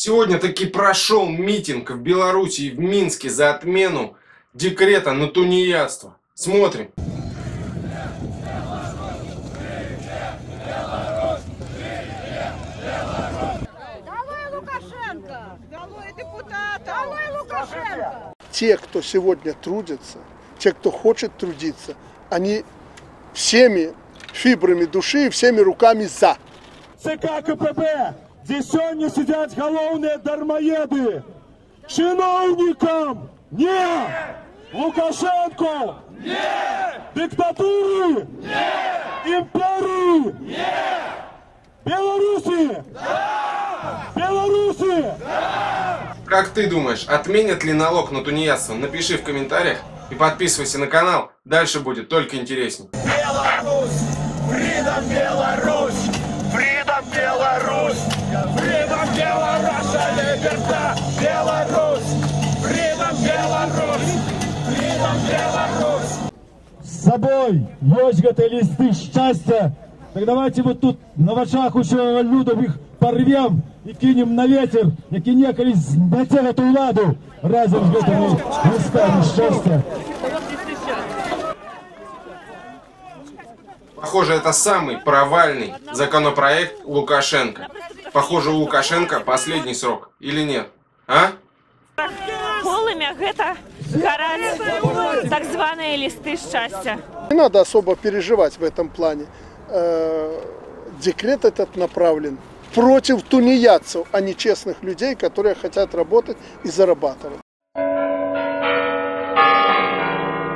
Сегодня таки прошел митинг в Беларуси и в Минске за отмену декрета на тунеядство. Смотрим. Те, кто сегодня трудится, те, кто хочет трудиться, они всеми фибрами души и всеми руками за. ЦК КПБ, де сьогодні сидять головні дармоєди. Чиновникам ні! Лукашенко! Ні! Диктатури! Ні! Імперії! Ні! Білорусі! Да! Білорусі! Как ты думаешь, отменят ли налог на тунеядство? Напиши в комментариях и подписывайся на канал. Дальше будет только интереснее. Беларусь! Фридом Беларусь! Либерта! Беларусь! Фридом Беларусь! Фридом Беларусь! З собою ось гэты листы щастя. Так давайте вот тут на вачах у чого людям їх порвем і кинем на ветер, які некались знайти эту владу разом з гэтими листами щастя. Похоже, это самый провальный законопроект Лукашенко. Похоже, у Лукашенко последний срок. Или нет? А? полымя гэта гараць так званыя лісты шчасця. Не надо особо переживать в этом плане. Э, Декрет этот направлен против тунеядцев, а не честных людей, которые хотят работать и зарабатывать.